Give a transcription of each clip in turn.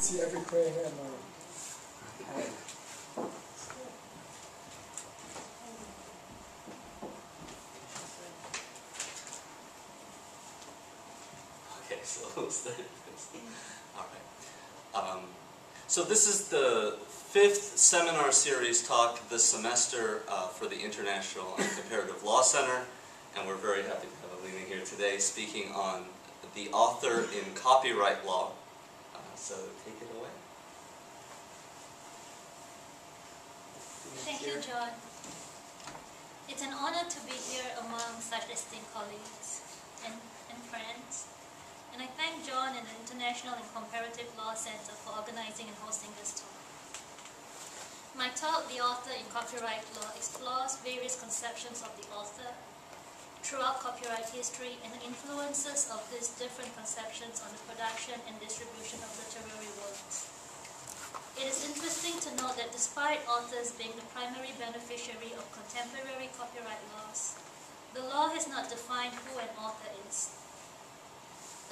See every in my head. Okay, so. All right. Um, so this is the fifth seminar series talk this semester uh, for the International and Comparative Law Center, and we're very happy to have Alina here today speaking on the author in copyright law. So take it away. Thank you, John. It's an honor to be here among such esteemed colleagues and, and friends. And I thank John and the International and Comparative Law Center for organizing and hosting this talk. My talk, The Author in Copyright Law, explores various conceptions of the author throughout copyright history and the influences of these different conceptions on the production and distribution of literary works. It is interesting to note that despite authors being the primary beneficiary of contemporary copyright laws, the law has not defined who an author is.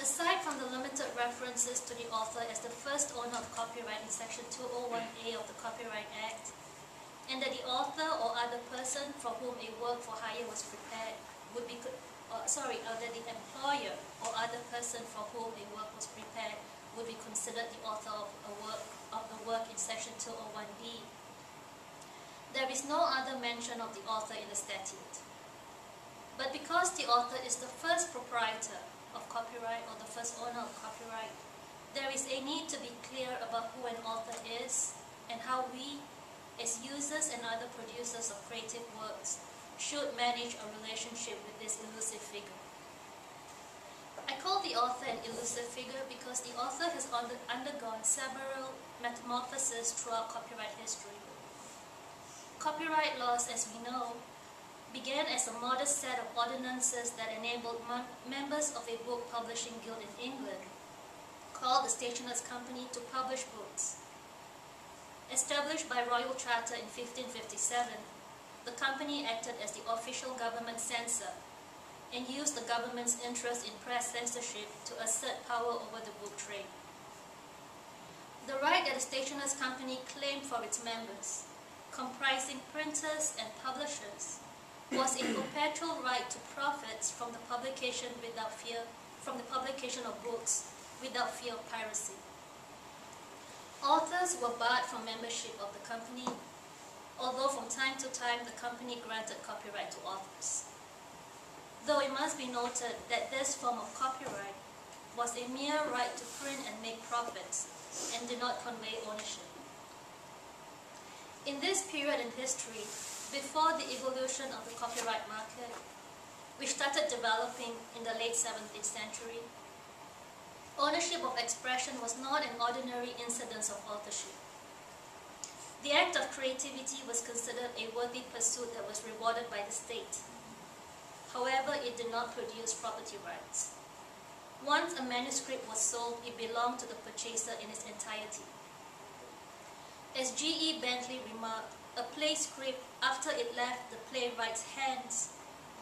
Aside from the limited references to the author as the first owner of copyright in Section 201A of the Copyright Act, and that the author or other person for whom a work for hire was prepared would be, uh, sorry, uh, that the employer or other person for whom a work was prepared would be considered the author of a work of the work in section 201B. There is no other mention of the author in the statute. But because the author is the first proprietor of copyright or the first owner of copyright, there is a need to be clear about who an author is and how we, as users and other producers of creative works, should manage a relationship with this elusive figure. I call the author an elusive figure because the author has undergone several metamorphoses throughout copyright history. Copyright laws, as we know, began as a modest set of ordinances that enabled members of a book publishing guild in England, called the Stationers' Company, to publish books. Established by Royal Charter in 1557, the company acted as the official government censor and used the government's interest in press censorship to assert power over the book trade. The right that the Stationers' Company claimed for its members, comprising printers and publishers, was a perpetual right to profits from the publication without fear, from the publication of books without fear of piracy. Authors were barred from membership of the company, although from time to time the company granted copyright to authors. Though it must be noted that this form of copyright was a mere right to print and make profits and did not convey ownership. In this period in history, before the evolution of the copyright market, which started developing in the late 17th century, ownership of expression was not an ordinary incidence of authorship. The act of creativity was considered a worthy pursuit that was rewarded by the state. However, it did not produce property rights. Once a manuscript was sold, it belonged to the purchaser in its entirety. As G.E. Bentley remarked, a play script, after it left the playwright's hands,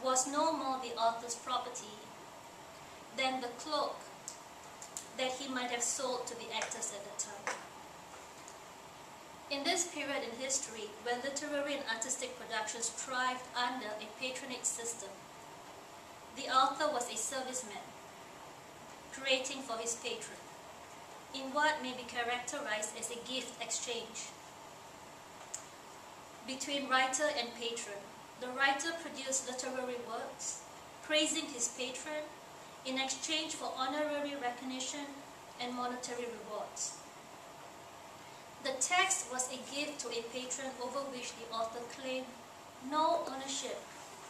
was no more the author's property than the cloak that he might have sold to the actors at the time. In this period in history, when literary and artistic productions thrived under a patronage system, the author was a serviceman, creating for his patron, in what may be characterized as a gift exchange. Between writer and patron, the writer produced literary works, praising his patron in exchange for honorary recognition and monetary rewards. The text was a gift to a patron over which the author claimed no ownership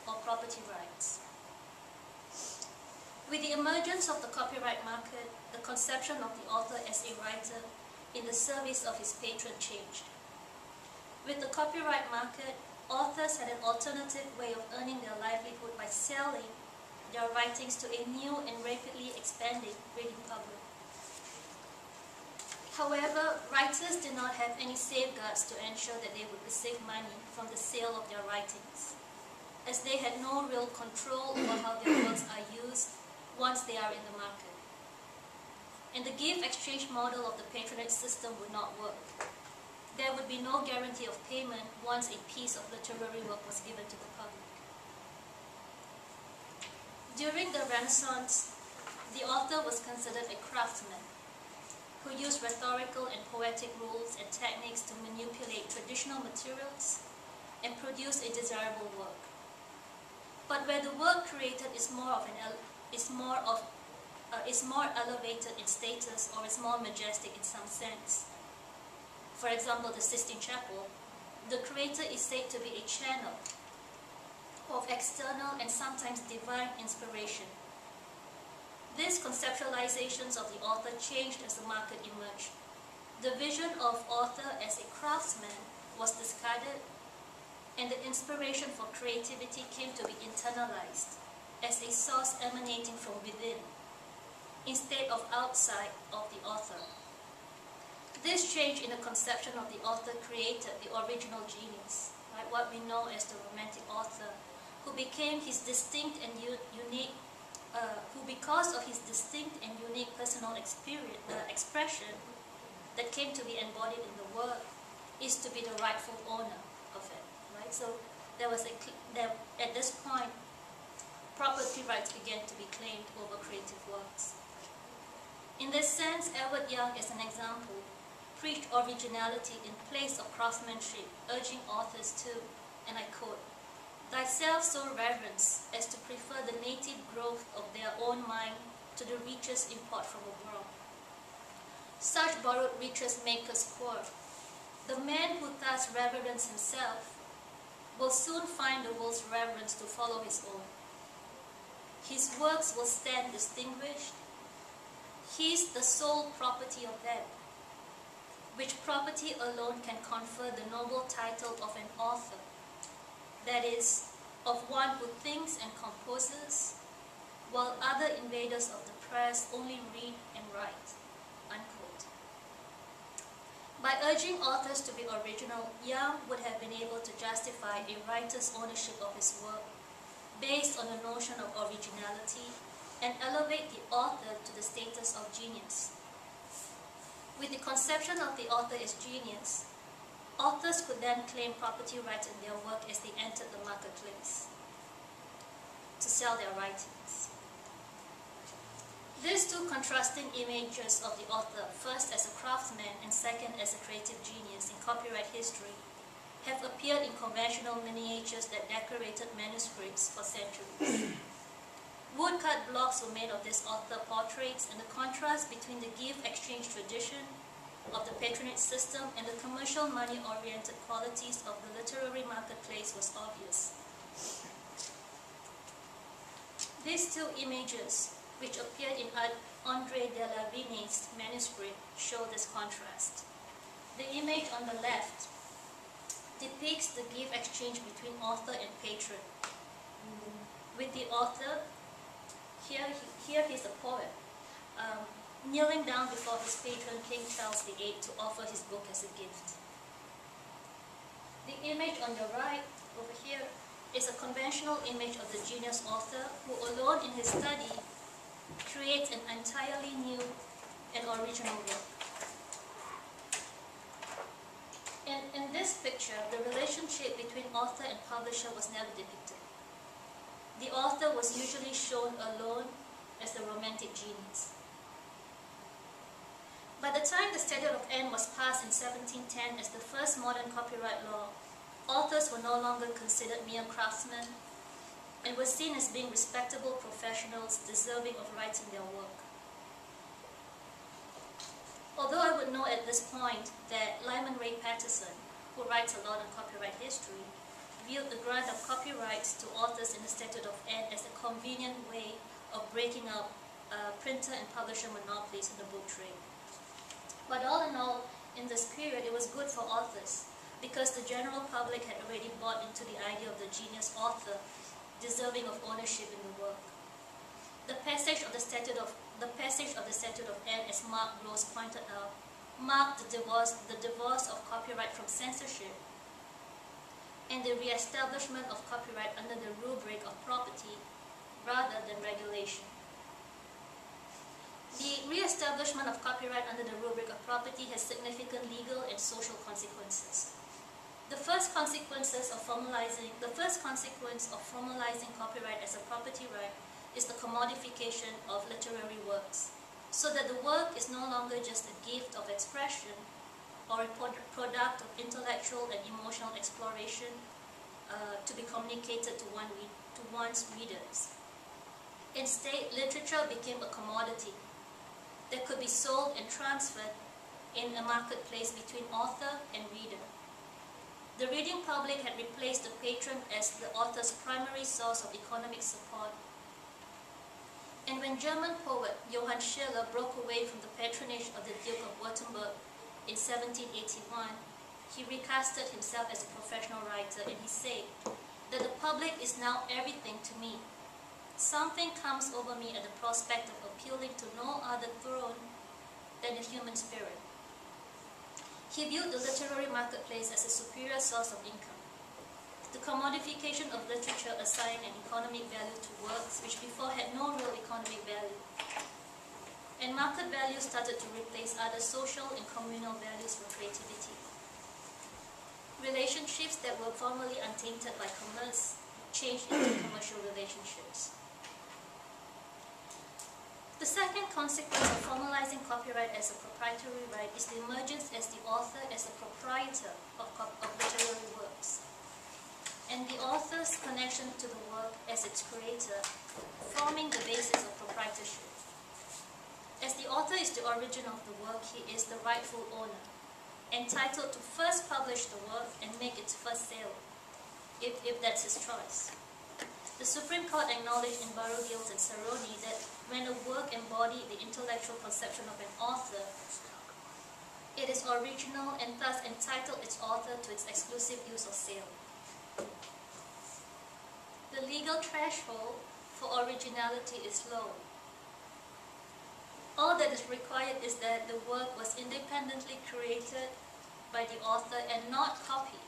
or property rights. With the emergence of the copyright market, the conception of the author as a writer in the service of his patron changed. With the copyright market, authors had an alternative way of earning their livelihood by selling their writings to a new and rapidly expanding reading public. However, writers did not have any safeguards to ensure that they would receive money from the sale of their writings, as they had no real control over how their works are used once they are in the market. and the gift exchange model of the patronage system would not work. There would be no guarantee of payment once a piece of literary work was given to the public. During the Renaissance, the author was considered a craftsman who used rhetorical and poetic rules and techniques to manipulate traditional materials and produce a desirable work. But where the work created is more of an is more of uh, is more elevated in status or is more majestic in some sense. For example, the Sistine Chapel, the creator is said to be a channel of external and sometimes divine inspiration. These conceptualizations of the author changed as the market emerged. The vision of author as a craftsman was discarded and the inspiration for creativity came to be internalized as a source emanating from within instead of outside of the author. This change in the conception of the author created the original genius, right? what we know as the romantic author, who became his distinct and unique, uh, who because of his distinct and unique personal experience, uh, expression that came to be embodied in the work, is to be the rightful owner of it, right? So there was a, there, at this point, property rights began to be claimed over creative works. In this sense, Edward Young, as an example, preached originality in place of craftsmanship, urging authors to, and I quote, Thyself so reverence as to prefer the native growth of their own mind to the riches import from abroad. Such borrowed riches make us poor. The man who thus reverence himself will soon find the world's reverence to follow his own. His works will stand distinguished. He is the sole property of them, which property alone can confer the noble title of an author that is, of one who thinks and composes, while other invaders of the press only read and write. Unquote. By urging authors to be original, Young would have been able to justify a writer's ownership of his work based on the notion of originality and elevate the author to the status of genius. With the conception of the author as genius, Authors could then claim property rights in their work as they entered the marketplace to sell their writings. These two contrasting images of the author, first as a craftsman and second as a creative genius in copyright history, have appeared in conventional miniatures that decorated manuscripts for centuries. Woodcut blocks were made of this author portraits and the contrast between the gift exchange tradition of the patronage system and the commercial money-oriented qualities of the literary marketplace was obvious. These two images, which appeared in Andre de la Vignet's manuscript, show this contrast. The image on the left depicts the gift exchange between author and patron. With the author, here, here he's a poet, um, kneeling down before his patron King Charles VIII to offer his book as a gift. The image on the right, over here, is a conventional image of the genius author who alone in his study creates an entirely new and original work. In, in this picture, the relationship between author and publisher was never depicted. The author was usually shown alone as the romantic genius. By the time the Statute of Anne was passed in 1710 as the first modern copyright law, authors were no longer considered mere craftsmen and were seen as being respectable professionals deserving of writing their work. Although I would note at this point that Lyman Ray Patterson, who writes a lot on copyright history, viewed the grant of copyrights to authors in the Statute of Anne as a convenient way of breaking up uh, printer and publisher monopolies in the book trade. But all in all, in this period, it was good for authors because the general public had already bought into the idea of the genius author deserving of ownership in the work. The passage of the statute of the passage of the statute of Anne, as Mark Rose pointed out, marked the divorce, the divorce of copyright from censorship and the re-establishment of copyright under the rubric of property rather than regulation. The re-establishment of copyright under the rubric of property has significant legal and social consequences. The first consequences of formalizing the first consequence of formalizing copyright as a property right is the commodification of literary works, so that the work is no longer just a gift of expression or a product of intellectual and emotional exploration uh, to be communicated to, one to one's readers. Instead, literature became a commodity that could be sold and transferred in a marketplace between author and reader. The reading public had replaced the patron as the author's primary source of economic support. And when German poet Johann Schiller broke away from the patronage of the Duke of Württemberg in 1781, he recasted himself as a professional writer and he said that the public is now everything to me Something comes over me at the prospect of appealing to no other throne than the human spirit. He viewed the literary marketplace as a superior source of income. The commodification of literature assigned an economic value to works which before had no real economic value. And market value started to replace other social and communal values for creativity. Relationships that were formerly untainted by commerce changed into commercial relationships. The second consequence of formalizing copyright as a proprietary right is the emergence as the author as a proprietor of, of literary works, and the author's connection to the work as its creator, forming the basis of proprietorship. As the author is the origin of the work, he is the rightful owner, entitled to first publish the work and make its first sale, if, if that's his choice. The Supreme Court acknowledged in Burrow-Giles and Sarony that when a work embodied the intellectual conception of an author, it is original and thus entitled its author to its exclusive use or sale. The legal threshold for originality is low. All that is required is that the work was independently created by the author and not copied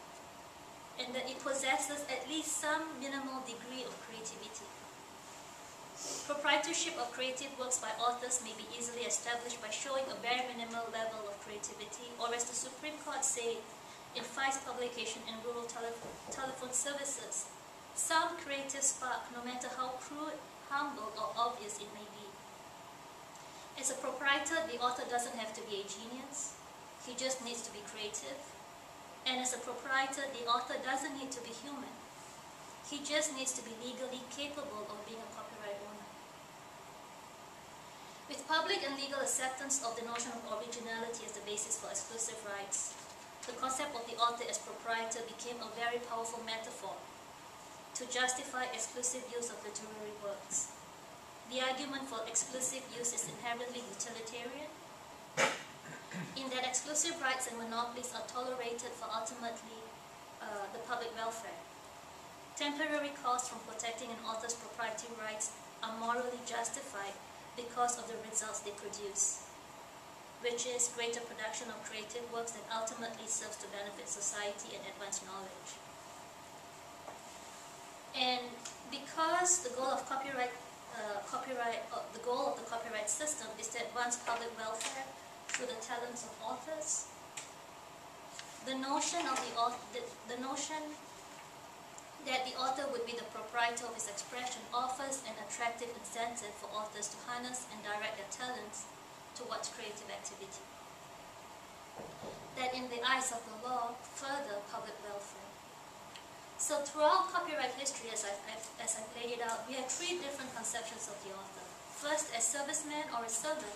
and that it possesses at least some minimal degree of creativity. Proprietorship of creative works by authors may be easily established by showing a bare minimal level of creativity, or as the Supreme Court said in Feist publication in rural telephone, telephone services, some creative spark, no matter how crude, humble, or obvious it may be. As a proprietor, the author doesn't have to be a genius. He just needs to be creative and as a proprietor, the author doesn't need to be human. He just needs to be legally capable of being a copyright owner. With public and legal acceptance of the notion of originality as the basis for exclusive rights, the concept of the author as proprietor became a very powerful metaphor to justify exclusive use of literary works. The argument for exclusive use is inherently utilitarian in that exclusive rights and monopolies are tolerated for ultimately uh, the public welfare. Temporary costs from protecting an author's proprietary rights are morally justified because of the results they produce, which is greater production of creative works that ultimately serves to benefit society and advance knowledge. And because the goal of copyright, uh, copyright, uh, the goal of the copyright system is to advance public welfare through the talents of authors. The notion of the, the, the notion that the author would be the proprietor of his expression offers an attractive incentive for authors to harness and direct their talents towards creative activity. That in the eyes of the law, further public welfare. So throughout copyright history, as I, as I laid it out, we have three different conceptions of the author. First, as a serviceman or a servant,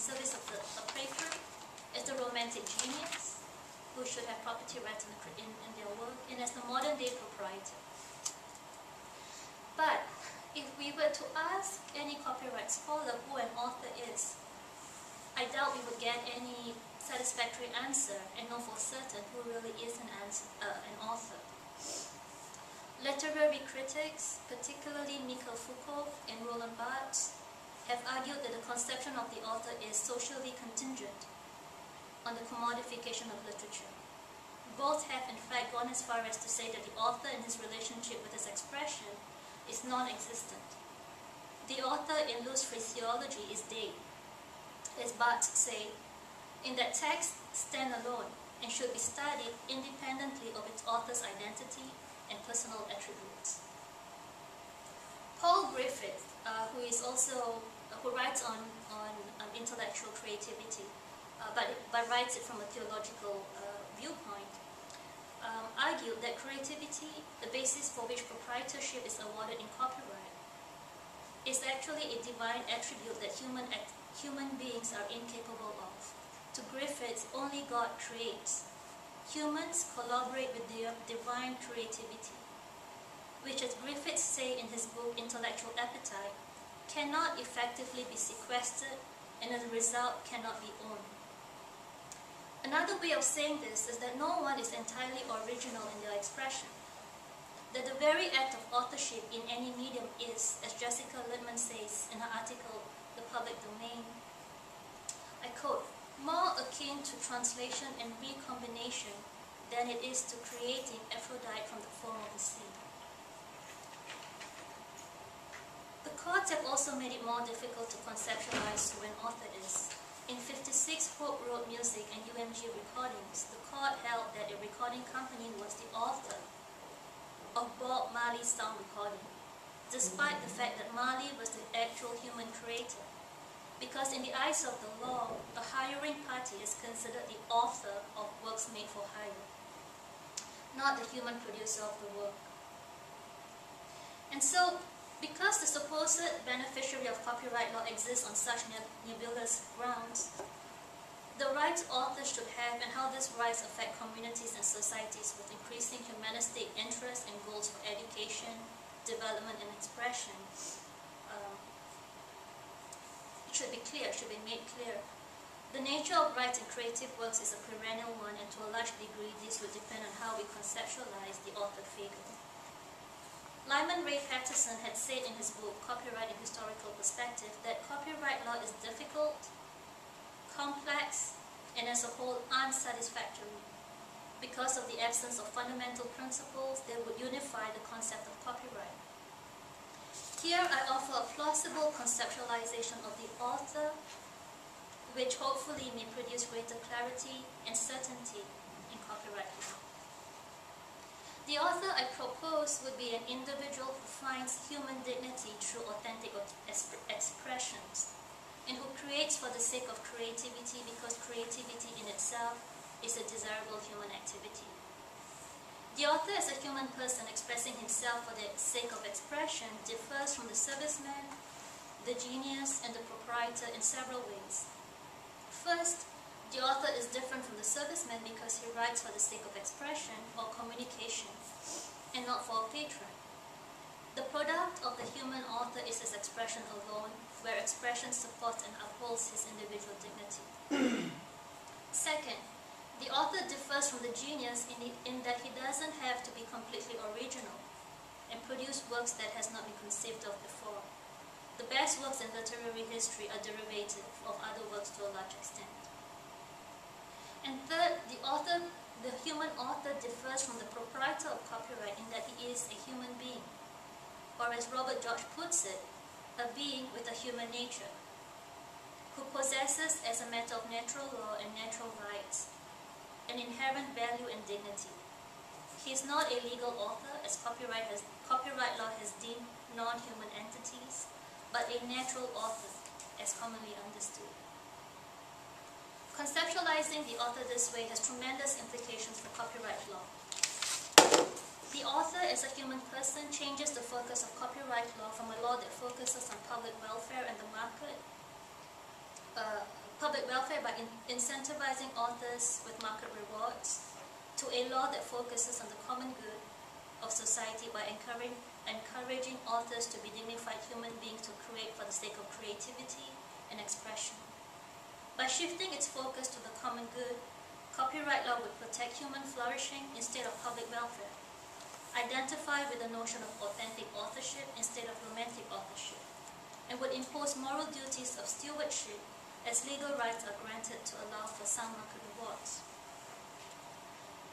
service of the operator as the romantic genius who should have property rights in, in, in their work and as the modern day proprietor. But if we were to ask any copyright scholar who an author is, I doubt we would get any satisfactory answer and know for certain who really is an, answer, uh, an author. Literary critics, particularly Michel Foucault and Roland Barthes, have argued that the conception of the author is socially contingent on the commodification of literature. Both have in fact gone as far as to say that the author in his relationship with his expression is non-existent. the author in loose phraseology is they, as Barthes say, in that text stand alone and should be studied independently of its author's identity and personal attributes. Paul Griffith, uh, who is also who writes on on um, intellectual creativity, uh, but but writes it from a theological uh, viewpoint, um, argued that creativity, the basis for which proprietorship is awarded in copyright, is actually a divine attribute that human human beings are incapable of. To Griffiths, only God creates. Humans collaborate with the divine creativity which as Griffiths say in his book Intellectual Appetite, cannot effectively be sequestered and as a result cannot be owned. Another way of saying this is that no one is entirely original in their expression. That the very act of authorship in any medium is, as Jessica Litman says in her article, The Public Domain, I quote, more akin to translation and recombination than it is to creating Aphrodite from the foam of the sea. The courts have also made it more difficult to conceptualize who an author is. In 56 Hope Road Music and UMG recordings, the court held that a recording company was the author of Bob Marley's sound recording, despite the fact that Marley was the actual human creator. Because in the eyes of the law, the hiring party is considered the author of works made for hire, not the human producer of the work. And so, because the supposed beneficiary of copyright law exists on such nebulous grounds, the rights authors should have and how these rights affect communities and societies with increasing humanistic interests and goals for education, development, and expression um, it should be clear, should be made clear. The nature of rights in creative works is a perennial one, and to a large degree, this will depend on how we conceptualize the author figure. Lyman Ray Patterson had said in his book, Copyright in Historical Perspective, that copyright law is difficult, complex, and as a whole unsatisfactory because of the absence of fundamental principles that would unify the concept of copyright. Here I offer a plausible conceptualization of the author which hopefully may produce greater clarity and certainty in copyright law. The author I propose would be an individual who finds human dignity through authentic expressions and who creates for the sake of creativity because creativity in itself is a desirable human activity. The author as a human person expressing himself for the sake of expression differs from the serviceman, the genius, and the proprietor in several ways. First, the author is different from the serviceman because he writes for the sake of expression or communication and not for a patron. The product of the human author is his expression alone, where expression supports and upholds his individual dignity. Second, the author differs from the genius in, the, in that he doesn't have to be completely original and produce works that has not been conceived of before. The best works in literary history are derivative of other works to a large extent. And third, the author, the human author differs from the proprietor of copyright in that he is a human being or as Robert George puts it, a being with a human nature, who possesses as a matter of natural law and natural rights an inherent value and dignity. He is not a legal author as copyright, has, copyright law has deemed non-human entities, but a natural author as commonly understood. Conceptualizing the author this way has tremendous implications for copyright law. The author, as a human person, changes the focus of copyright law from a law that focuses on public welfare and the market, uh, public welfare by in incentivizing authors with market rewards, to a law that focuses on the common good of society by encouraging, encouraging authors to be dignified human beings to create for the sake of creativity and expression. By shifting its focus to the common good, copyright law would protect human flourishing instead of public welfare identify with the notion of authentic authorship instead of romantic authorship, and would impose moral duties of stewardship as legal rights are granted to allow for some market rewards.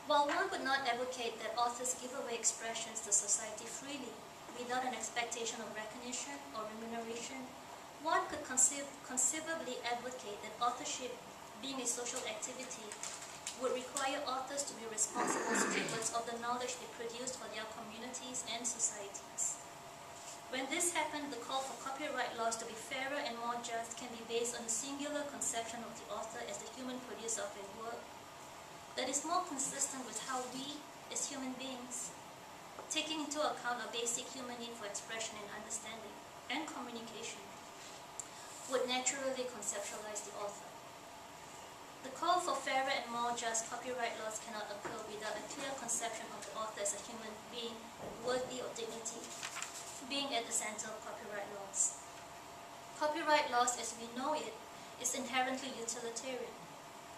While one would not advocate that authors give away expressions to society freely, without an expectation of recognition or remuneration, one could conceive, conceivably advocate that authorship, being a social activity, would require authors to be responsible stewards of the knowledge they produce for their communities and societies. When this happened, the call for copyright laws to be fairer and more just can be based on a singular conception of the author as the human producer of a work that is more consistent with how we, as human beings, taking into account our basic human need for expression and understanding and communication, would naturally conceptualize the author. The call for fairer and more just copyright laws cannot occur without a clear conception of the author as a human being worthy of dignity, being at the center of copyright laws. Copyright laws as we know it is inherently utilitarian,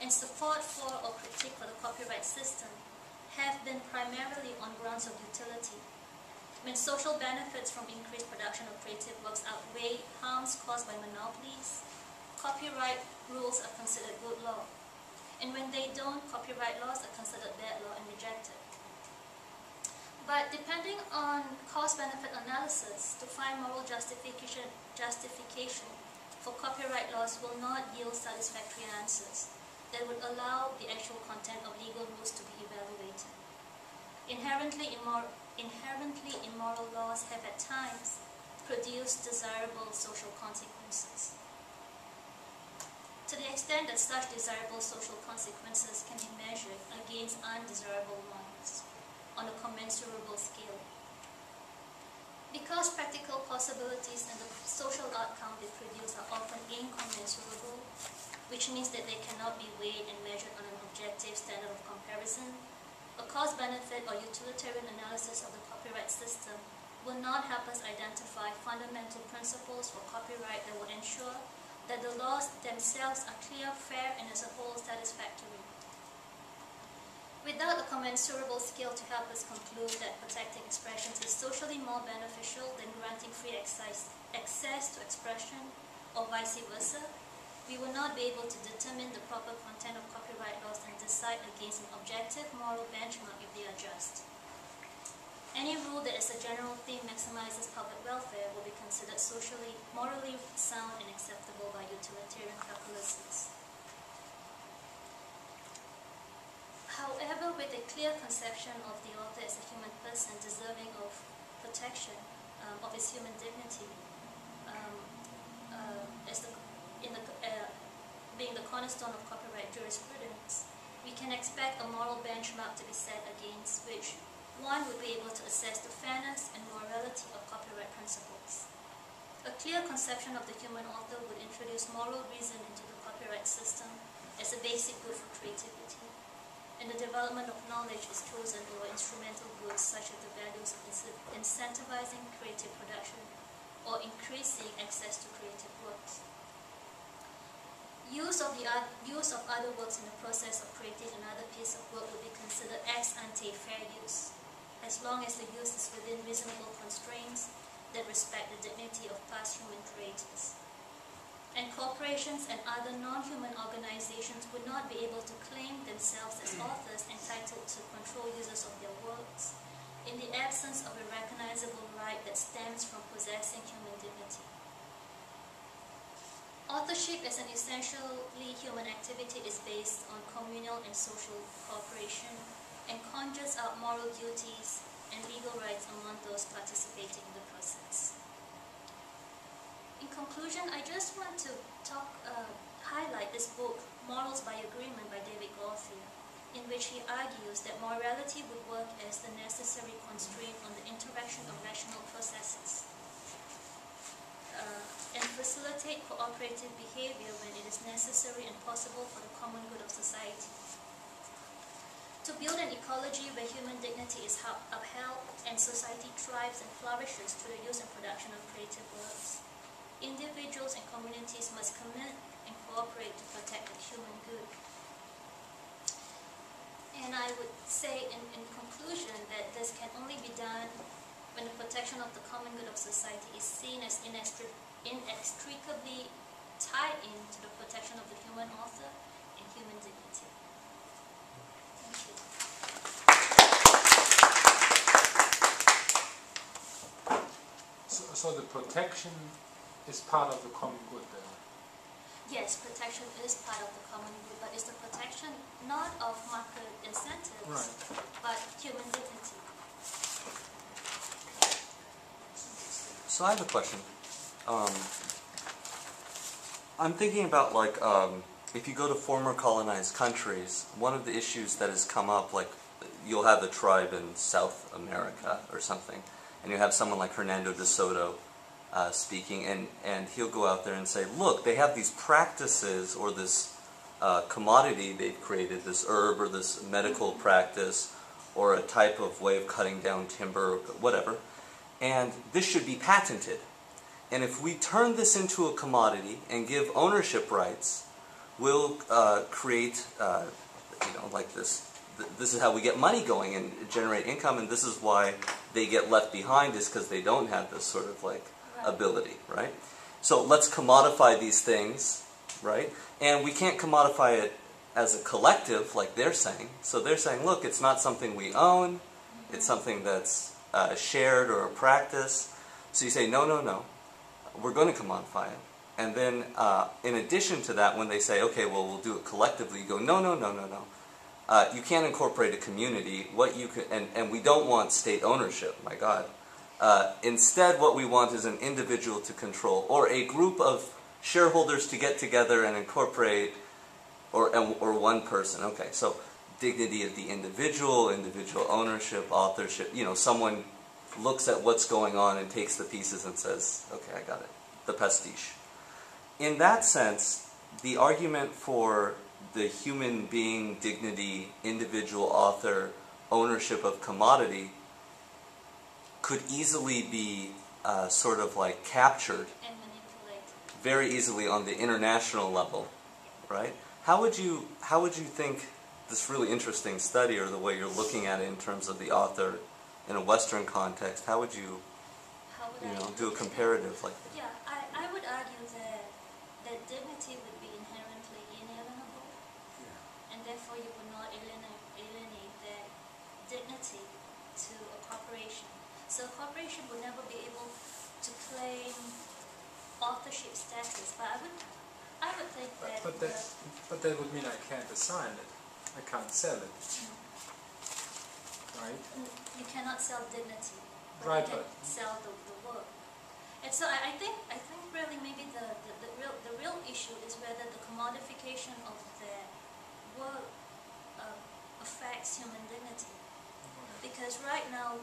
and support for or critique for the copyright system have been primarily on grounds of utility. When social benefits from increased production of creative works outweigh harms caused by monopolies, copyright rules are considered good law. And when they don't, copyright laws are considered bad law and rejected. But depending on cost-benefit analysis, to find moral justification, justification for copyright laws will not yield satisfactory answers that would allow the actual content of legal rules to be evaluated. Inherently, immor- inherently immoral laws have at times produced desirable social consequences. To the extent that such desirable social consequences can be measured against undesirable ones on a commensurable scale. Because practical possibilities and the social outcome they produce are often incommensurable, which means that they cannot be weighed and measured on an objective standard of comparison, a cost-benefit or utilitarian analysis of the copyright system will not help us identify fundamental principles for copyright that will ensure that the laws themselves are clear, fair, and as a whole satisfactory. Without a commensurable scale to help us conclude that protecting expressions is socially more beneficial than granting free access, access to expression, or vice versa, we will not be able to determine the proper content of copyright laws and decide against an objective moral benchmark if they are just. Any rule that as a general theme maximizes public welfare will be considered socially, morally sound and acceptable by utilitarian calculuses. However, with a clear conception of the author as a human person deserving of protection um, of his human dignity, um, uh, as the, in the, uh, being the cornerstone of copyright jurisprudence, we can expect a moral benchmark to be set against which one would be able to assess the fairness and morality of copyright principles. A clear conception of the human author would introduce moral reason into the copyright system as a basic good for creativity. And the development of knowledge is chosen over instrumental goods such as the values of incentivizing creative production or increasing access to creative works. Use of, the, use of other works in the process of creating another piece of work would be considered ex ante fair use as long as the use is within reasonable constraints that respect the dignity of past human creators. And corporations and other non-human organizations would not be able to claim themselves as hmm. authors entitled to control users of their works in the absence of a recognizable right that stems from possessing human dignity. Authorship as an essentially human activity is based on communal and social cooperation and conjures up moral duties and legal rights among those participating in the process. In conclusion, I just want to talk, uh, highlight this book, Morals by Agreement by David Gauthier, in which he argues that morality would work as the necessary constraint on the interaction of rational processes and facilitate cooperative behavior when it is necessary and possible for the common good of society to build an ecology where human dignity is upheld and society thrives and flourishes through the use and production of creative works. Individuals and communities must commit and cooperate to protect the human good. And I would say in, in conclusion that this can only be done when the protection of the common good of society is seen as inextricably tied into the protection of the human author and human dignity. Thank you. so the protection is part of the common good then? Yes, protection is part of the common good, but it's the protection not of market incentives, Right. but human dignity. So I have a question. Um, I'm thinking about like um, if you go to former colonized countries, one of the issues that has come up, like you'll have a tribe in South America or something, and you have someone like Hernando de Soto uh, speaking, and, and he'll go out there and say, look, they have these practices or this uh, commodity they've created, this herb or this medical practice or a type of way of cutting down timber, or whatever, and this should be patented. And if we turn this into a commodity and give ownership rights, we'll uh, create, uh, you know, like this. This is how we get money going and generate income, and this is why they get left behind, is because they don't have this sort of like ability, right? So let's commodify these things, right? And we can't commodify it as a collective, like they're saying. So they're saying, look, it's not something we own, it's something that's uh, shared or a practice. So you say, no, no, no, we're going to commodify it. And then, uh, in addition to that, when they say, okay, well, we'll do it collectively, you go, no, no, no, no, no. Uh, you can't incorporate a community. What you can, and, and we don't want state ownership. My God. Uh, instead, what we want is an individual to control, or a group of shareholders to get together and incorporate, or or one person. Okay, so dignity of the individual, individual ownership, authorship. You know, someone looks at what's going on and takes the pieces and says, "Okay, I got it." The pastiche. In that sense, the argument for the human being dignity, individual author, ownership of commodity could easily be uh, sort of like captured very easily on the international level, right? How would you how would you think this really interesting study or the way you're looking at it in terms of the author in a Western context? How would you How would you I know do a look at it? comparative like that? Yeah, I, I would argue that that dignity would be inherently inalienable, and therefore you would not alienate, alienate that dignity to a corporation. So a corporation would never be able to claim authorship status, but I would, I would think But, that. but the- that, but that would mean I can't assign it. I can't sell it, mm-hmm. Right? you cannot sell dignity, but Right, you can but- sell the, the work. And so I, I think I think really maybe the, the, the real the real issue is whether the commodification of the work uh, affects human dignity. Because right now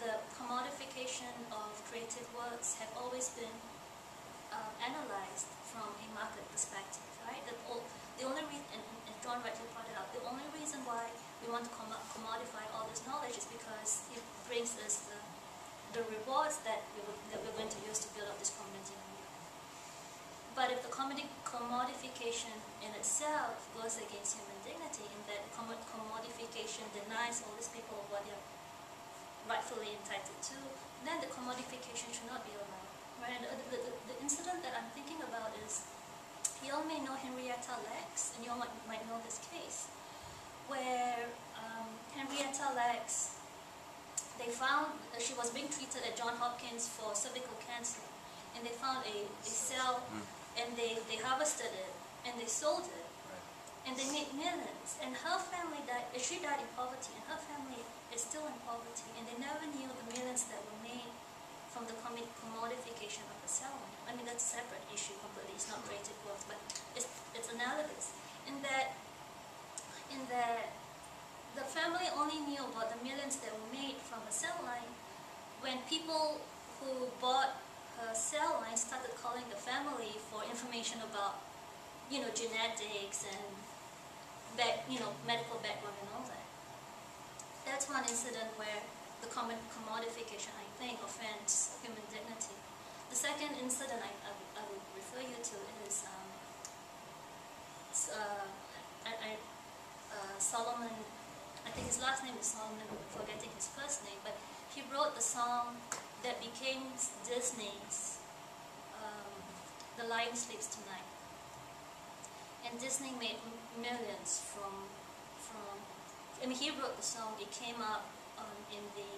the commodification of creative works have always been uh, analyzed from a market perspective, right? The, the only reason, and, and John rightly pointed out, the only reason why we want to commodify all this knowledge is because it brings us the, the rewards that, we would, that we're going to use to build up this community. But if the commodification in itself goes against human dignity, in that commodification denies all these people what they're rightfully entitled to, then the commodification should not be allowed. Right? And the, the, the incident that I'm thinking about is, you all may know Henrietta Lacks, and you all might, might know this case, where um, Henrietta Lacks, they found that she was being treated at John Hopkins for cervical cancer, and they found a, a cell, Mm. and they, they harvested it, and they sold it, and they made millions. And her family died, uh, she died in poverty, and her family is still in poverty, and they never knew the millions that were made from the commodification of the cell. I mean, that's a separate issue completely, it's not creative works, but it's, it's analogous. In that, in that the family only knew about the millions that were made from the cell line when people who bought her cell line started calling the family for information about, you know, genetics and back, you know, medical background and all that. That's one incident where the common commodification, I think, offends human dignity. The second incident I, I, I would refer you to is um, uh, I, I, uh, Solomon, I think his last name is Solomon, I'm forgetting his first name, but he wrote the song that became Disney's um, The Lion Sleeps Tonight. And Disney made millions from, from, I mean, he wrote the song, it came up um, in the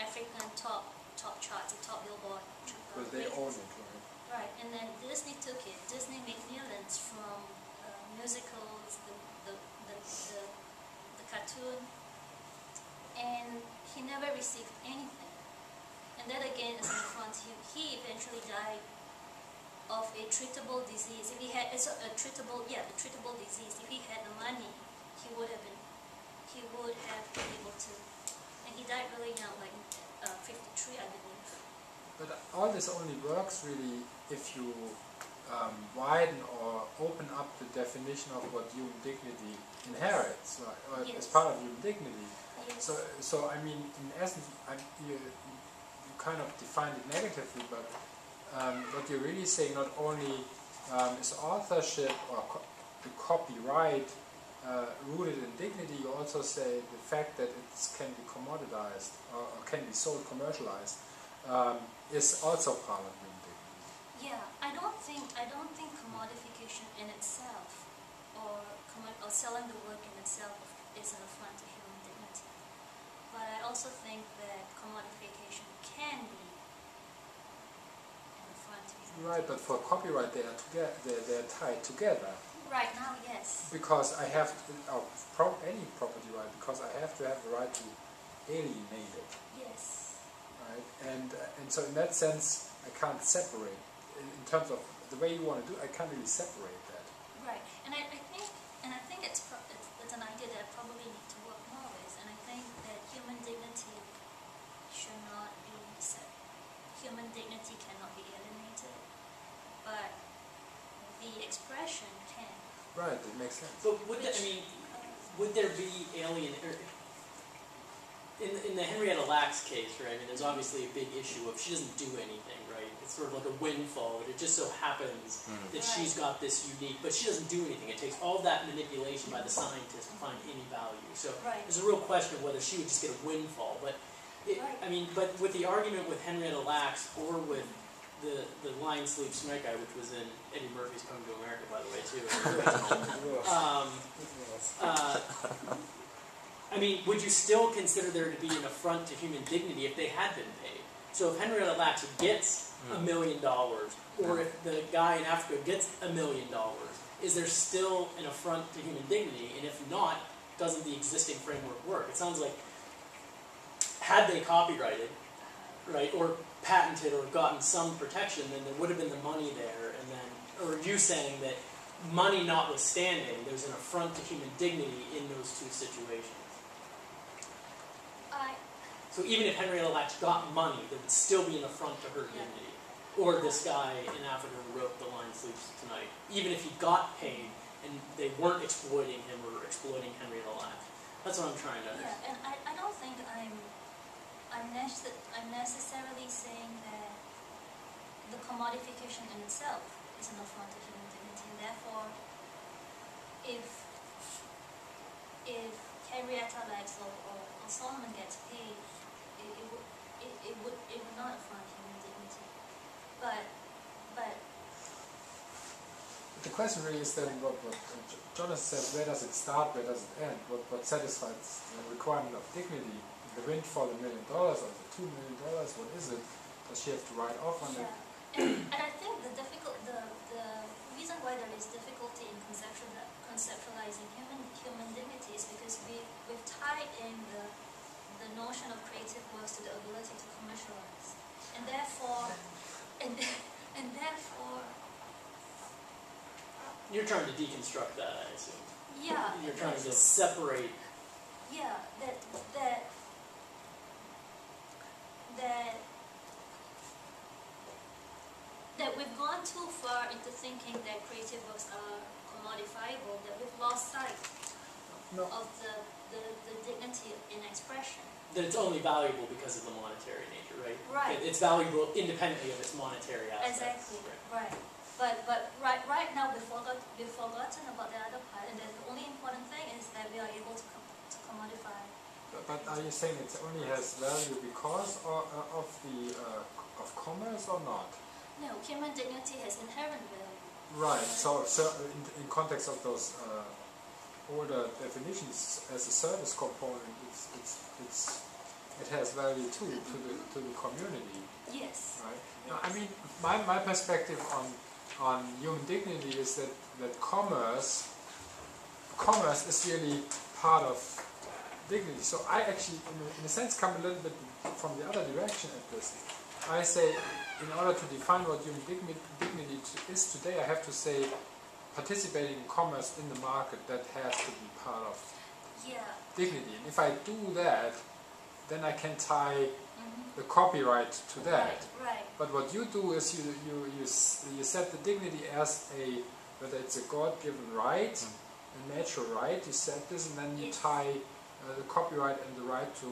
African top top charts, the top Billboard. uh, they own it, right? Right, and then Disney took it. Disney made millions from uh, musicals, the, the, the, cartoon, and he never received anything. And that again is an affront. He, he eventually died of a treatable disease. If he had, a treatable, yeah, a treatable disease. If he had the money, he would have been, he would have been able to. And he died really young, like uh, 53, I believe. But all this only works really if you um, widen or open up the definition of what human dignity inherits, or as part of human dignity. Yes. So, so I mean, in essence, I'm, you, you kind of defined it negatively, but um, what you're really saying not only um, is authorship or co- the copyright uh, rooted in dignity, you also say the fact that it can be commoditized or, or can be sold, commercialized, um, is also part of dignity. Yeah, I don't think I don't think commodification in itself, or or selling the work in itself, is an affront to human dignity. But I also think that commodification can be an affront to human Right, but for copyright, they are together. They're, they're tied together. Right now, yes. Because I have to, or pro, any property right, because I have to have the right to alienate it, Yes. right? And uh, and so in that sense, I can't separate. In, in terms of the way you want to do, I can't really separate that. Right, and I, I think, and I think it's, pro- it's it's an idea that I probably need to work more with, and I think that human dignity should not be set. Human dignity cannot be alienated, but the expression can. Right, it makes sense. But would that, I mean, would there be alien, or, in, in the Henrietta Lacks case, right, I mean, there's obviously a big issue of she doesn't do anything, right? It's sort of like a windfall, but it just so happens that she's got this unique, but she doesn't do anything. It takes all that manipulation by the scientist to find any value. So Right. there's a real question of whether she would just get a windfall. But it, Right. I mean, but with the argument with Henrietta Lacks or with the the Lion Sleeps Tonight, which was in Eddie Murphy's Coming to America, by the way, too. um, uh, I mean, would you still consider there to be an affront to human dignity if they had been paid? So if Henrietta Lacks gets a hmm. million dollars, or hmm. if the guy in Africa gets a million dollars, is there still an affront to human dignity? And if not, doesn't the existing framework work? It sounds like had they copyrighted, right, or patented or gotten some protection, then there would have been the money there, and then, or you saying that money notwithstanding, there's an affront to human dignity in those two situations. I, So even if Henrietta Lacks got money, there would still be an affront to her dignity. Or this guy in Africa who wrote The Lion Sleeps Tonight. Even if he got paid and they weren't exploiting him or exploiting Henrietta Lacks. That's what I'm trying to yeah, and I, I don't think I'm, I'm, nece- I'm necessarily saying that the commodification in itself is an affront to human dignity, and therefore, if, if Henrietta Lacks or, or Solomon gets paid, it, it would, it, it would, it would not affront human dignity. But, but, the question really is then what, what J- Jonathan says, where does it start, where does it end? What, what satisfies the requirement of dignity? The windfall, a million dollars, or the two million dollars, what is it? Does she have to write off on it? Yeah, and, and I think the difficult, the, the reason why there is difficulty in conceptualizing human, human dignity is because we, we've tied in the, the notion of creative works to the ability to commercialize. And therefore, and, and therefore, You're trying to deconstruct that, I assume. yeah. You're trying to separate. Yeah, that, that, that, that we've gone too far into thinking that creative works are commodifiable, that we've lost sight No, of the, the, the dignity in expression. That it's only valuable because of the monetary nature, right? Right. It- It's valuable independently of its monetary aspects. Exactly, Right. right. But, but right, right now we've forgot, we've forgotten about the other part, and the only important thing is that we are able to, com- to commodify. but, but are you saying it only has value because or, uh, of the uh, of commerce or not? No, human dignity has inherent value. Right. So, so in, in context of those uh, older definitions, as a service component, it's it's it's it has value too to the to the community, Yes. right? Now, I mean, my, my perspective on on human dignity is that that commerce commerce is really part of dignity. So I actually, in a, in a sense, come a little bit from the other direction at this. I say, in order to define what human dignity is today, I have to say, participating in commerce in the market that has to be part of Yeah. dignity. And if I do that, then I can tie hmm the copyright to that. Right. Right. But what you do is you you you, you set the dignity as a whether it's a God-given right, a natural right. You set this, and then you Yes. tie uh, the copyright and the right to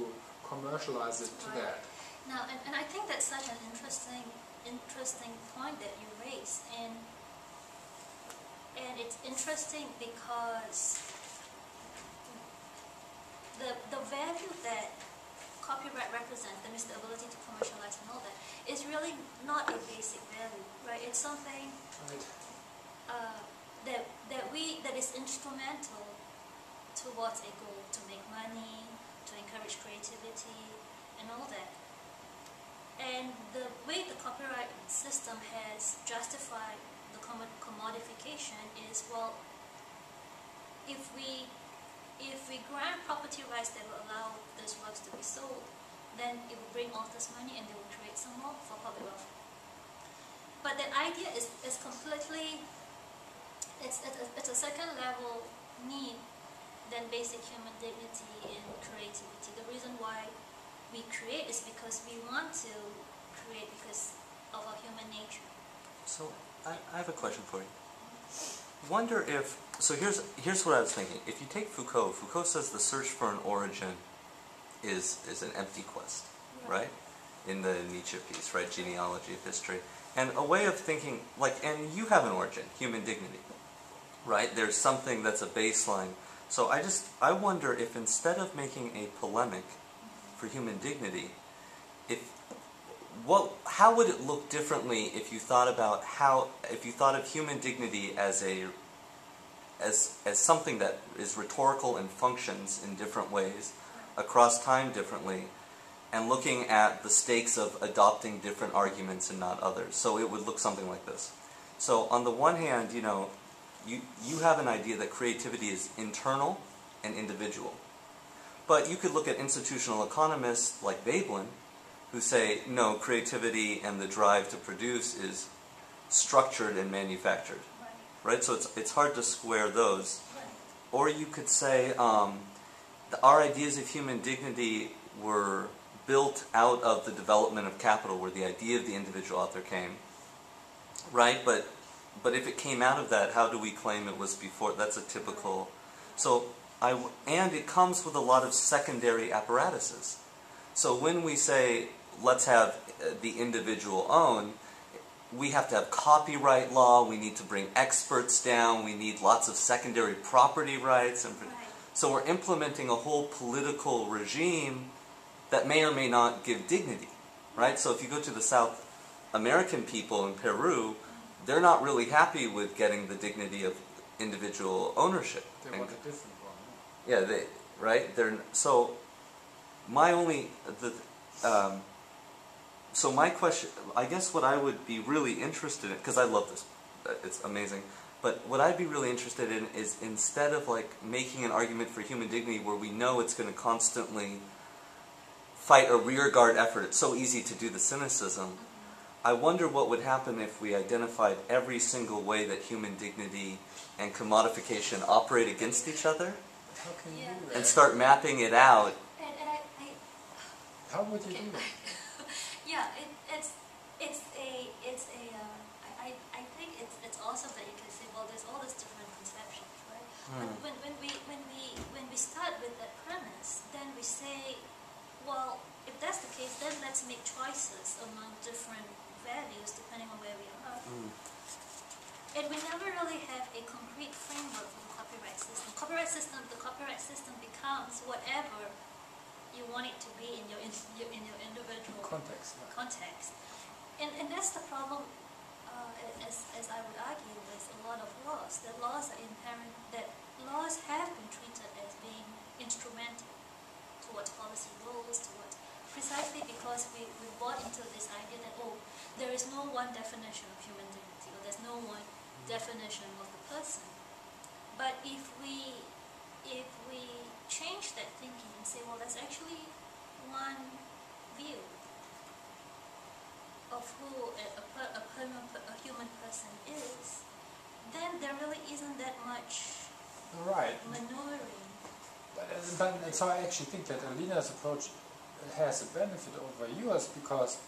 commercialize it to Right. that. Now, and, and I think that's such an interesting, interesting point that you raised, and and it's interesting because the the value that copyright represents, that means the ability to commercialize and all that, is really not a basic value, right? It's something uh, that that we that is instrumental towards a goal to make money, to encourage creativity, and all that. And the way the copyright system has justified commodification is well, if we if we grant property rights that will allow those works to be sold, then it will bring authors money and they will create some more for public welfare. But that idea is, is completely it's, it's, a, it's a second level need than basic human dignity and creativity. The reason why we create is because we want to create because of our human nature. So I, I have a question for you. Wonder if so. Here's here's what I was thinking. If you take Foucault, Foucault says the search for an origin is is an empty quest, right? In the Nietzsche piece, right? Genealogy of history, and a way of thinking like, and you have an origin, human dignity, right? There's something that's a baseline. So I just I wonder if instead of making a polemic for human dignity, if what how would it look differently if you thought about how if you thought of human dignity as a as as something that is rhetorical and functions in different ways across time differently and looking at the stakes of adopting different arguments and not others? So it would look something like this. So on the one hand you know you you have an idea that creativity is internal and individual. But you could look at institutional economists like Veblen who say no, creativity and the drive to produce is structured and manufactured, Right. right? So it's it's hard to square those. Or you could say um, the, our ideas of human dignity were built out of the development of capital, where the idea of the individual author came, right? But but if it came out of that, how do we claim it was before? That's a typical. So I and it comes with a lot of secondary apparatuses. So when we say let's have uh, the individual own, we have to have copyright law. We need to bring experts down. We need lots of secondary property rights, and Right. so we're implementing a whole political regime that may or may not give dignity, right? So if you go to the South American people in Peru, they're not really happy with getting the dignity of individual ownership. They And- want a different one. yeah, they right. They're so. My only the um, so my question, I guess, what I would be really interested in because I love this, uh, it's amazing. But what I'd be really interested in is instead of like making an argument for human dignity where we know it's going to constantly fight a rearguard effort. It's so easy to do the cynicism. I wonder what would happen if we identified every single way that human dignity and commodification operate against each other How can you Yeah. do that? and start mapping it out. And, and I, I, How would you do that? Yeah, it, it's it's a it's a uh, I, I think it's it's awesome that you can say well there's all these different conceptions right but Hmm. when, when we when we when we start with that premise then we say well if that's the case then let's make choices among different values depending on where we are Mm. and we never really have a concrete framework for the copyright system copyright system the copyright system becomes whatever you want it to be in your in your, in your individual Context. context. And, and that's the problem, uh, as, as I would argue, with a lot of laws. That laws are inherent, that laws have been treated as being instrumental towards policy goals, towards precisely because we, we bought into this idea that, oh, there is no one definition of human dignity, or there's no one definition of the person. But if we, if we change that thinking and say, well, that's actually one view of who a, a, per, a, human, a human person is, then there really isn't that much Right. maneuvering. But, uh, but so I actually think that Alina's approach has a benefit over yours because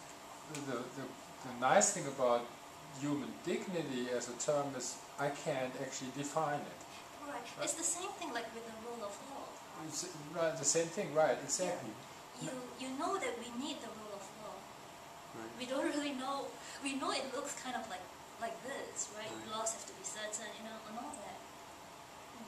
the, the, the, the nice thing about human dignity as a term is I can't actually define it. Right. It's the same thing like with the rule of law. It's right, the same thing, right, exactly. You you know that we need the rule of law. Right. We don't really know. We know it looks kind of like like this, right? Right. Laws have to be certain, you know, and all that.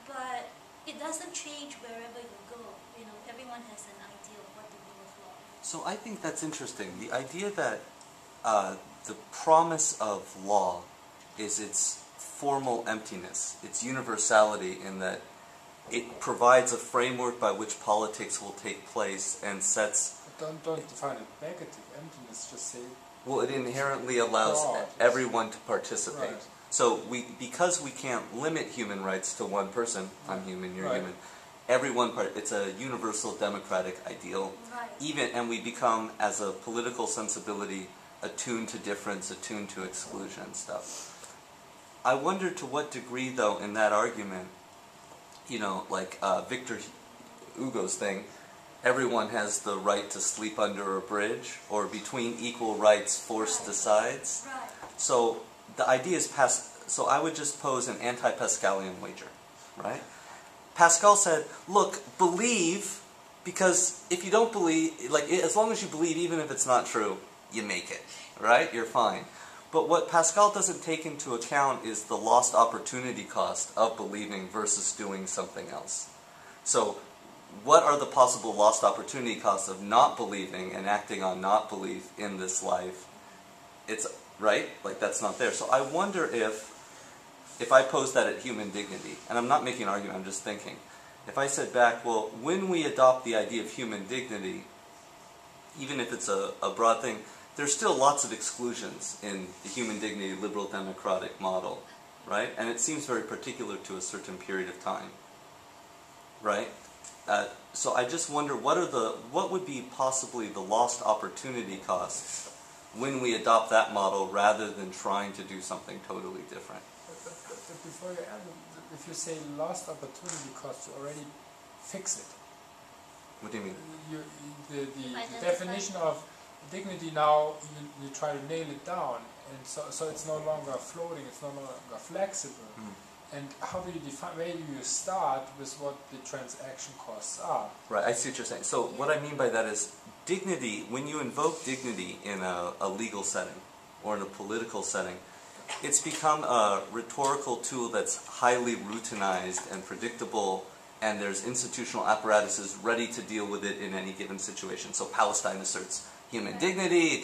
But it doesn't change wherever you go. You know, everyone has an idea of what the rule of law is. So I think that's interesting. The idea that uh, the promise of law is its formal emptiness, its universality, in that it provides a framework by which politics will take place and sets. But don't, don't define it negative, emptiness, just say, Well, it inherently allows Broad. everyone to participate. Right. So we, because we can't limit human rights to one person, I'm human, you're Right. human. Everyone part. It's a universal democratic ideal. Right. even and we become as a political sensibility attuned to difference attuned to exclusion and stuff i wonder to what degree though in that argument you know like uh, victor hugo's thing everyone has the right to sleep under a bridge or between equal rights force decides Right. so the idea is pas- so I would just pose an anti-Pascalian wager, right? Pascal said, "Look, believe because if you don't believe, like as long as you believe even if it's not true, you make it, right? You're fine." But what Pascal doesn't take into account is the lost opportunity cost of believing versus doing something else. So, what are the possible lost opportunity costs of not believing and acting on not belief in this life? It's right, like that's not there. So I wonder if, if I pose that at human dignity, and I'm not making an argument, I'm just thinking. If I said back, well, when we adopt the idea of human dignity, even if it's a, a broad thing, there's still lots of exclusions in the human dignity liberal democratic model, right? And it seems very particular to a certain period of time, right? Uh, so I just wonder what are the what would be possibly the lost opportunity costs when we adopt that model rather than trying to do something totally different. But, but, but, but before you end, if you say lost opportunity costs, you already fix it. What do you mean? You, the, the, the definition of dignity now, you, you try to nail it down, and so, so it's no longer floating, it's no longer flexible. Mm. And how do you define, where do you start with what the transaction costs are? Right, I see what you're saying. So what I mean by that is dignity, when you invoke dignity in a, a legal setting or in a political setting, it's become a rhetorical tool that's highly routinized and predictable, and there's institutional apparatuses ready to deal with it in any given situation. So Palestine asserts human dignity,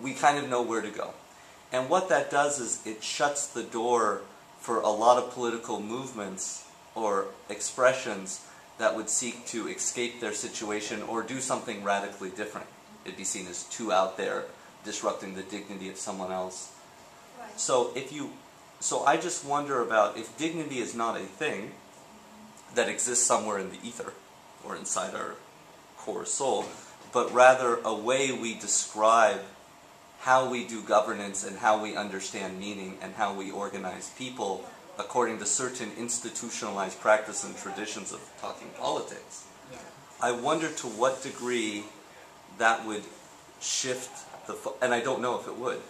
we kind of know where to go. And what that does is it shuts the door for a lot of political movements or expressions that would seek to escape their situation or do something radically different. It'd be seen as too out there, disrupting the dignity of someone else. Right. So if you, so I just wonder about if dignity is not a thing that exists somewhere in the ether or inside our core soul, but rather a way we describe how we do governance and how we understand meaning and how we organize people according to certain institutionalized practice and traditions of talking politics. Yeah. I wonder to what degree that would shift the, fo- and I don't know if it would.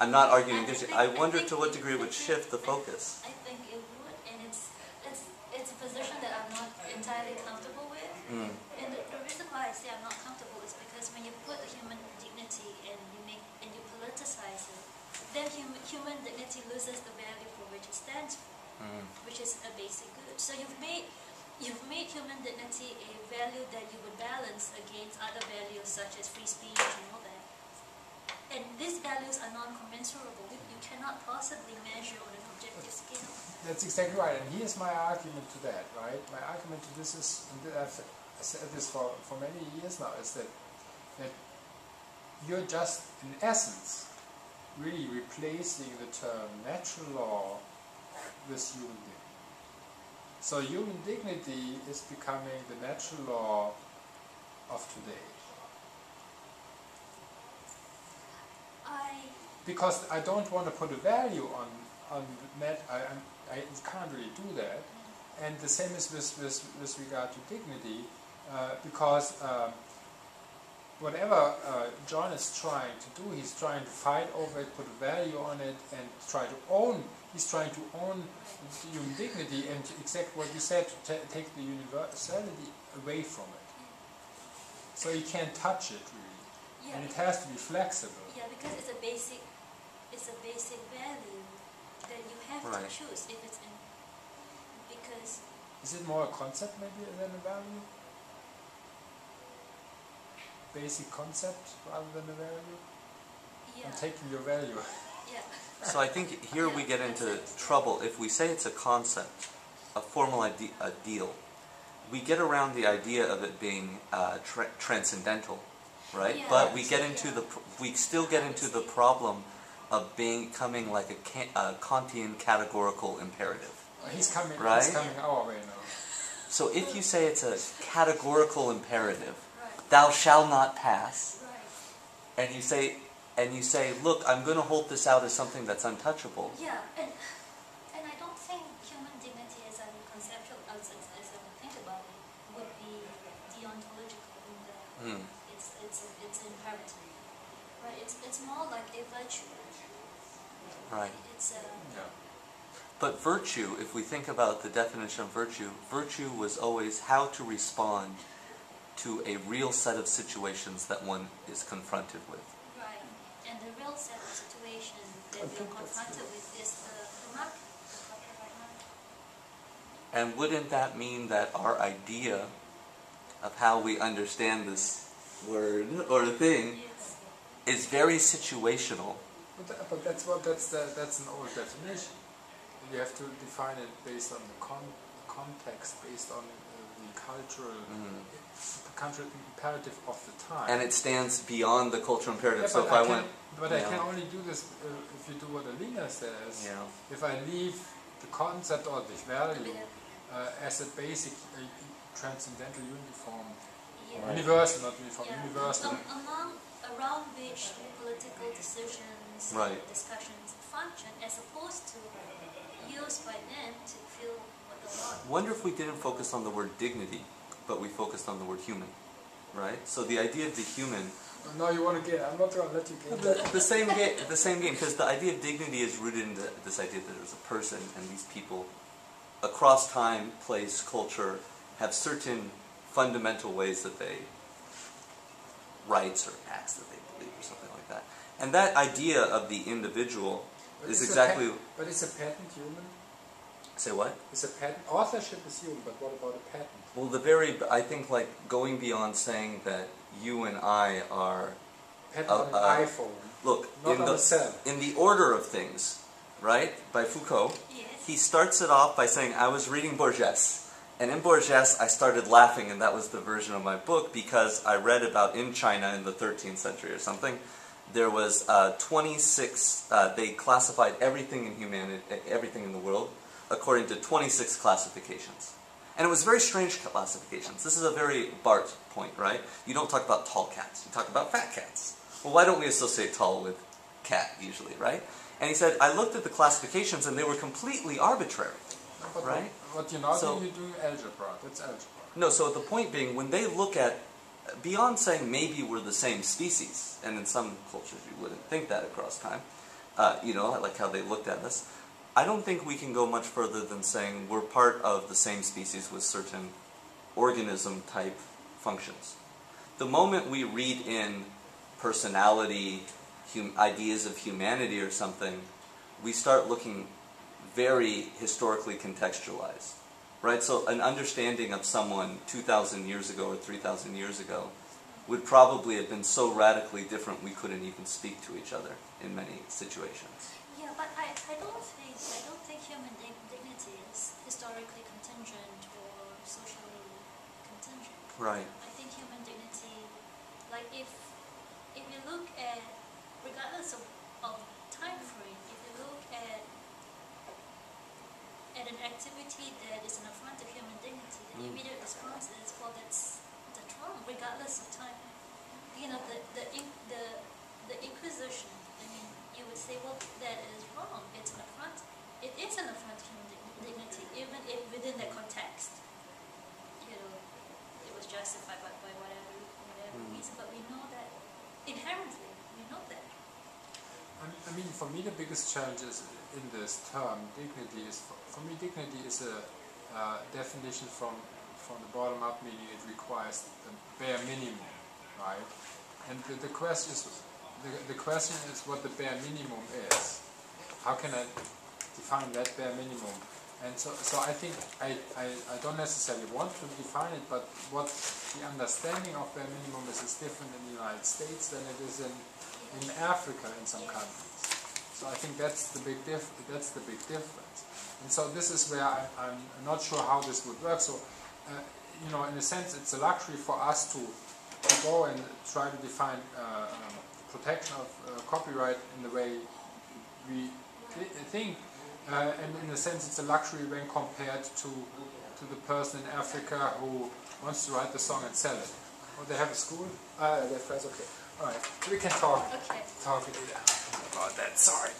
I'm not arguing against it. I wonder to what degree it would shift the focus. I think it would, and it's it's it's a position that I'm not entirely comfortable with. Mm. And the, the reason why I say I'm not comfortable is because when you put the human dignity and you make and you politicize it, then hum, human dignity loses the value for which it stands for, Mm. which is a basic good. So you've made you've made human dignity a value that you would balance against other values such as free speech and all that. And these values are non-commensurable. You, you cannot possibly measure on an objective scale. That's exactly right, and here's my argument to that, right? My argument to this is, and I've said this for, for many years now, is that, that you're just, in essence, really replacing the term natural law with human dignity. So human dignity is becoming the natural law of today. I Because I don't want to put a value on on net. I, I, can't really do that. And the same is with, with, with regard to dignity, uh, because um, whatever uh, John is trying to do, he's trying to fight over it, put value on it, and try to own. He's trying to own human dignity, and to exact what you said, to ta take the universality away from it. So you can't touch it really, yeah, and it has to be flexible. yeah because it's a basic it's a basic value that you have Right. to choose if it's in because Is it more a concept maybe than a value? Basic concept rather than a value? yeah I'm taking your value. yeah So I think here we get into trouble. If we say it's a concept, a formal ide- a deal, we get around the idea of it being uh, tra- transcendental, right? Yeah. But we get into the pr- we still get into the problem of being coming like a, can- a Kantian categorical imperative. He's coming. Right? He's coming our way now. So if you say it's a categorical imperative, right thou shalt not pass, right and you say and you say, look, I'm going to hold this out as something that's untouchable. yeah and and I don't think human dignity as a conceptual as, as, as I would think about it would be deontological in the Hmm. it's it's a, it's imperative right it's it's more like a virtue Right. it's a Yeah. But virtue, if we think about the definition of virtue, virtue was always how to respond to a real set of situations that one is confronted with. Right, and the real set of situation I that we're confronted with is the, the market, the copyright market. And wouldn't that mean that our idea of how we understand this word or thing Yes. is very situational? But, tha- but that's what that's the, that's an old definition. You have to define it based on the con- context, based on the cultural Mm. the cultural imperative of the time. And it stands beyond the cultural imperative. Yeah, so but if I, can, went, but I yeah. can only do this uh, if you do what Alina says. yeah, If I leave the concept or the value uh, as a basic uh, transcendental uniform, Yeah. universal, not uniform, Yeah. universal. Um, among, around which political decisions Right. discussions function as opposed to used by them to feel what the law Wonder if we didn't focus on the word dignity, but we focused on the word human, right? So the idea of the human, No, you want to get. I'm not going to let you get. the, the same game, the same game, because the idea of dignity is rooted in the, this idea that there's a person and these people, across time, place, culture, have certain fundamental ways that they rights or acts that they believe or something like that. And that idea of the individual But is exactly but it's a patent human. Say what? It's a patent. Authorship is human, but what about a patent? Well, the very I think like going beyond saying that you and I are Patent Uh, on an uh, iPhone, look not in on the cell. in the order of things, right? By Foucault, Yes. he starts it off by saying, I was reading Borges. And in Borges, I started laughing, and that was the version of my book because I read about in China in the 13th century or something. There was uh, 26, uh, they classified everything in humanity, everything in the world, according to 26 classifications. And it was very strange classifications. This is a very Bart point, right? You don't talk about tall cats, you talk about fat cats. Well, why don't we associate tall with cat usually, right? And he said, I looked at the classifications and they were completely arbitrary. But right? What, what you now So- doing, you do algebra. That's algebra. No, so the point being, when they look at, beyond saying maybe we're the same species, and in some cultures you wouldn't think that across time, uh, you know, I like how they looked at us, I don't think we can go much further than saying we're part of the same species with certain organism type functions. The moment we read in personality, ideas of humanity or something, we start looking very historically contextualized. Right? So an understanding of someone 2,000 years ago or 3,000 years ago would probably have been so radically different we couldn't even speak to each other in many situations. But I, I don't think I don't think human dig- dignity is historically contingent or socially contingent. Right. I think human dignity, like if if you look at, regardless of, of time frame, if you look at at an activity that is an affront to human dignity, the Mm. immediate response is, well, that's that's wrong, regardless of time. You know, the the the the Inquisition. I mean, you would say, well, that is wrong. It's an affront. It is an affront to human dignity, even if within that context. You know, it was justified by, by whatever whatever Mm. reason, but we know that inherently, we know that. I mean- I mean, for me, the biggest challenge is in this term, dignity is, for, for me, dignity is a uh, definition from, from the bottom up, meaning it requires the bare minimum, right? And the, the question is, the, the question is what the bare minimum is. How can I define that bare minimum? And so, so I think I, I, I don't necessarily want to define it, but what the understanding of bare minimum is is different in the United States than it is in, in Africa in some countries. So I think that's the big diff that's the big difference. And so this is where I, I'm not sure how this would work. So, uh, you know, in a sense, it's a luxury for us to, to go and try to define uh, um, protection of uh, copyright in the way we thi- think. Uh, and in a sense, it's a luxury when compared to to the person in Africa who wants to write the song and sell it. Oh, they have a school? Uh, they have friends, okay. All right, we can talk Okay. talk later about that. Sorry.